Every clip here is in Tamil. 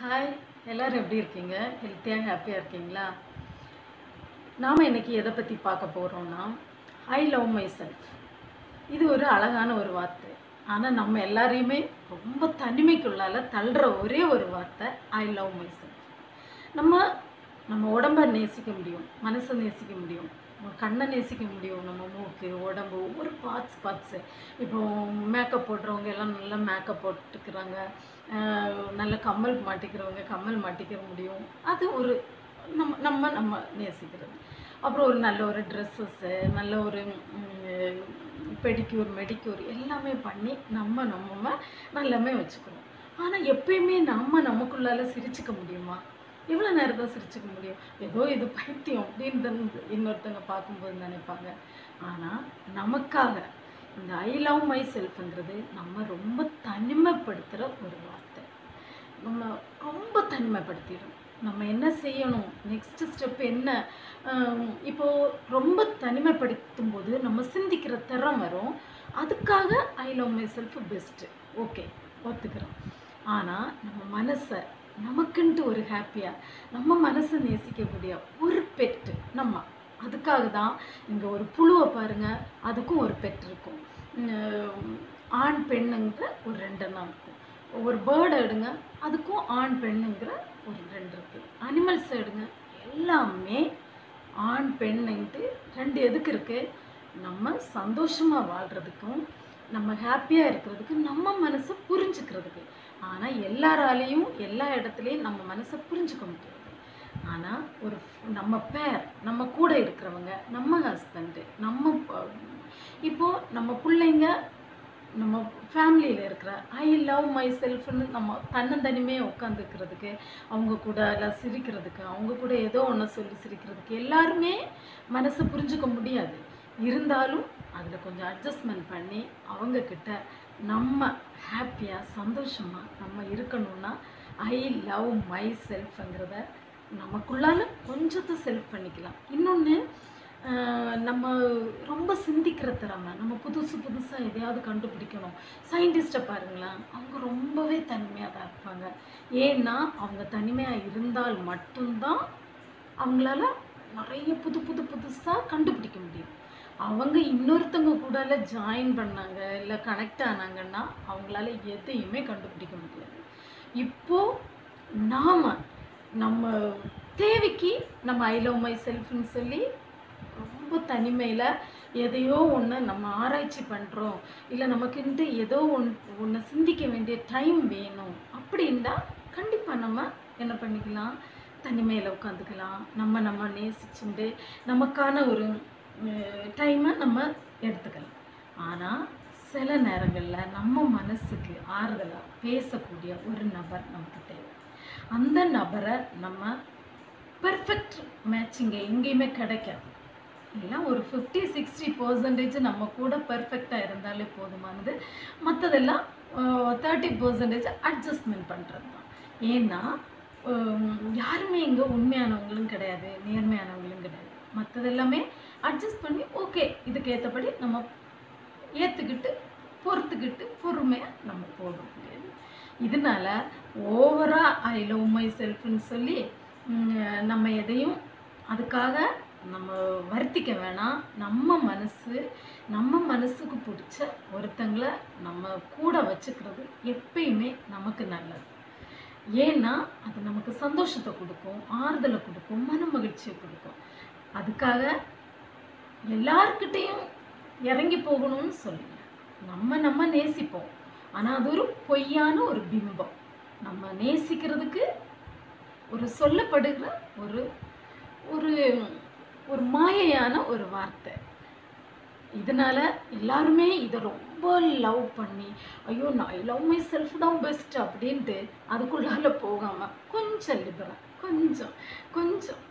ஹாய் எல்லோரும் எப்படி இருக்கீங்க? ஹெல்த்தியாக ஹாப்பியாக இருக்கீங்களா? நாம் இன்றைக்கி எதை பற்றி பார்க்க போகிறோம்னா ஐ லவ் மை செல்ஃப் இது ஒரு அழகான ஒரு வார்த்தை. ஆனால் நம்ம எல்லாரையுமே ரொம்ப தனிமைக்குள்ளால தள்ளுற ஒரே ஒரு வார்த்தை ஐ லவ் மை செல்ஃப் நம்ம நம்ம உடம்ப நேசிக்க முடியும் மனசை நேசிக்க முடியும் நம்ம கண்ணை நேசிக்க முடியும் நம்ம மூக்கு உடம்பு ஒவ்வொரு பார்ட்ஸ் பார்ட்ஸு இப்போ மேக்கப் போடுறவங்க எல்லாம் நல்லா மேக்கப் போட்டுக்கிறாங்க. நல்ல கம்மல் மாட்டிக்கிறவங்க கம்மல் மாட்டிக்கிற முடியும். அது ஒரு நம்ம நம்ம நம்ம நேசிக்கிறது. அப்புறம் ஒரு நல்ல ஒரு ட்ரெஸ்ஸஸ்ஸு நல்ல ஒரு பெடிக்யூர் மெடிக்யூர் எல்லாமே பண்ணி நம்ம நம்ம நல்லாமே வச்சுக்கிறோம் ஆனால் எப்பயுமே நம்ம நமக்குள்ளால சிரிச்சுக்க முடியுமா? எவ்வளோ நேரம் தான் சிரிச்சுக்க முடியும். ஏதோ இது பைத்தியம் அப்படின்னு இன்னொருத்தங்க இன்னொருத்தவங்க பார்க்கும்போது நினைப்பாங்க. ஆனால் நமக்காக இந்த ஐ லவ் மை செல்ஃப்ங்கிறது நம்ம ரொம்ப தனிமைப்படுத்துகிற ஒரு வார்த்தை. நம்ம ரொம்ப தனிமைப்படுத்திடும். நம்ம என்ன செய்யணும்? நெக்ஸ்ட் ஸ்டெப் என்ன? இப்போது ரொம்ப தனிமைப்படுத்தும் போது நம்ம சிந்திக்கிற திறம் வரும். அதுக்காக I love myself best okay ஒத்துக்கிறோம். ஆனால் நம்ம மனசை நமக்குன்ட்டு ஒரு ஹாப்பியாக நம்ம மனசை நேசிக்கக்கூடிய ஒரு பெட்டு நம்ம. அதுக்காக தான் இங்கே ஒரு புழுவை பாருங்கள் அதுக்கும் ஒரு பெட் இருக்கும். ஆண் பெண்ணுங்கிற ஒரு ரெண்டெண்ணம் இருக்கும். ஒரு பேர்டை எடுங்க அதுக்கும் ஆண் பெண்ணுங்கிற ஒரு ரெண்டு இருக்குது அனிமல்ஸ் எடுங்க எல்லாமே ஆண் பெண்ணுன்ட்டு ரெண்டு எதுக்கு இருக்குது நம்ம சந்தோஷமாக வாழ்கிறதுக்கும் நம்ம ஹாப்பியாக இருக்கிறதுக்கு நம்ம மனசை புரிஞ்சுக்கிறதுக்கு. ஆனால் எல்லாராலேயும் எல்லா இடத்துலையும் நம்ம மனசை புரிஞ்சுக்க முடியாது. ஆனால் ஒரு நம்ம பேர் நம்ம கூட இருக்கிறவங்க நம்ம ஹஸ்பண்டு நம்ம இப்போது நம்ம பிள்ளைங்க நம்ம ஃபேமிலியில் இருக்கிற ஐ லவ் மை செல்ஃப்னு நம்ம தன்னந்தனிமையாக உட்காந்துக்கிறதுக்கு அவங்க கூட எல்லாம் சிரிக்கிறதுக்கு அவங்க கூட ஏதோ ஒன்று சொல்லி சிரிக்கிறதுக்கு எல்லாருமே மனசை புரிஞ்சுக்க முடியாது. இருந்தாலும் அதில் கொஞ்சம் அட்ஜஸ்ட்மெண்ட் பண்ணி அவங்கக்கிட்ட நம்ம ஹாப்பியாக சந்தோஷமாக நம்ம இருக்கணும்னா ஐ லவ் மை செல்ஃப்ங்கிறத நமக்குள்ளால கொஞ்சத்தை செல்ஃப் பண்ணிக்கலாம். இன்னொன்று நம்ம ரொம்ப சிந்திக்கிற திறமை நம்ம புதுசு புதுசாக எதையாவது கண்டுபிடிக்கணும். சயின்டிஸ்ட்டை பாருங்களேன் அவங்க ரொம்பவே தனிமையாக தான் இருப்பாங்க. ஏன்னா அவங்க தனிமையாக இருந்தால் மட்டும்தான் அவங்களால நிறைய புது புது புதுசாக கண்டுபிடிக்க முடியும். அவங்க இன்னொருத்தவங்க கூட ஜாயின் பண்ணாங்க இல்லை கனெக்ட் ஆனாங்கன்னா அவங்களால எதையுமே கண்டுபிடிக்க முடியாது. இப்போ நாம் நம்ம தேவைக்கு நம்ம ஐ லவ் மை செல்ஃப்னு சொல்லி ரொம்ப தனிமையில் எதையோ ஒன்று நம்ம ஆராய்ச்சி பண்ணுறோம் இல்லை நமக்குன்ட்டு ஏதோ ஒன் ஒன்று சிந்திக்க வேண்டிய டைம் வேணும். அப்படின்னா கண்டிப்பாக நம்ம என்ன பண்ணிக்கலாம்? தனிமையில் உட்காந்துக்கலாம். நம்ம நம்ம நேசிச்சுண்டு நமக்கான ஒரு டைமை நம்ம எடுத்துக்கலாம். ஆனால் சில நேரங்களில் நம்ம மனசுக்கு ஆறுதலாக பேசக்கூடிய ஒரு நபர் நமக்கு தேவை. அந்த நபரை நம்ம பெர்ஃபெக்ட் மேட்சிங்க எங்கேயுமே கிடைக்காது. இல்லை ஒரு ஃபிஃப்டி சிக்ஸ்டி பர்சன்டேஜ் நம்ம கூட பெர்ஃபெக்டாக இருந்தாலே போதுமானது. மற்றதெல்லாம் தேர்ட்டி பர்சன்டேஜ் அட்ஜஸ்ட்மெண்ட் பண்ணுறது தான். ஏன்னா யாருமே இங்கே உண்மையானவங்களும் கிடையாது நேர்மையானவங்களும் கிடையாது. மற்றதெல்லாமே அட்ஜஸ்ட் பண்ணி ஓகே இதுக்கு ஏற்றபடி நம்ம ஏற்றுக்கிட்டு பொறுத்துக்கிட்டு பொறுமையாக நம்ம போட முடியாது இதனால ஓவராக ஐ லவ் மை செல்ஃப்னு சொல்லி நம்ம எதையும் அதுக்காக நம்ம வருத்திக்க வேணாம். நம்ம மனசு நம்ம மனசுக்கு பிடிச்ச ஒருத்தங்களை நம்ம கூட வச்சுக்கிறது எப்பயுமே நமக்கு நல்லது. ஏன்னா அது நமக்கு சந்தோஷத்தை கொடுக்கும் ஆறுதலை கொடுக்கும் மன மகிழ்ச்சியை கொடுக்கும். அதுக்காக எல்லார்கிட்டேயும் இறங்கி போகணும்னு சொல்லல நம்ம நம்ம நேசிப்போம். ஆனால் அது ஒரு பொய்யான ஒரு பிம்பம். நம்ம நேசிக்கிறதுக்கு ஒரு சொல்லப்படுகிற ஒரு ஒரு ஒரு மாயையான ஒரு வார்த்தை. இதனால எல்லாருமே இதை ரொம்ப லவ் பண்ணி ஐயோ நான் லவ் மை செல்ஃப் தான் பெஸ்ட் அப்படின்ட்டு அதுக்குள்ளால போகாமல் கொஞ்சம் லிபரா கொஞ்சம் கொஞ்சம்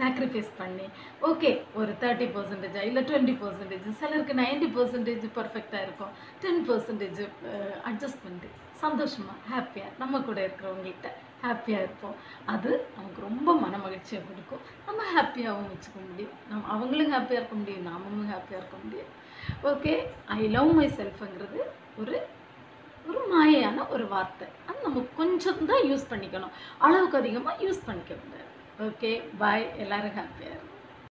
சாக்ரிஃபைஸ் பண்ணி. ஓகே ஒரு தேர்ட்டி பர்சன்டேஜா இல்லை டுவெண்ட்டி பர்சன்டேஜ் சிலருக்கு நைன்டி பர்சன்டேஜ் பர்ஃபெக்டாக இருக்கும். டென் பர்சன்டேஜ் அட்ஜஸ்ட் பண்ணிட்டு சந்தோஷமாக ஹாப்பியாக நம்ம கூட இருக்கிறவங்ககிட்ட ஹாப்பியாக இருப்போம். அது நமக்கு ரொம்ப மன மகிழ்ச்சியாக கொடுக்கும். நம்ம ஹாப்பியாகவும் வச்சுக்க முடியும். நம்ம அவங்களும் ஹாப்பியாக இருக்க முடியும். நாமும் ஹாப்பியாக இருக்க முடியும். ஓகே ஐ லவ் மை செல்ஃப்ங்கிறது ஒரு ஒரு மாயையான ஒரு வார்த்தை. அது நம்ம கொஞ்சம் தான் யூஸ் பண்ணிக்கணும். அளவுக்கு அதிகமாக யூஸ் பண்ணிக்க முடியாது. ஓகே பாய் எல்லாரும் ஹாப்பியாக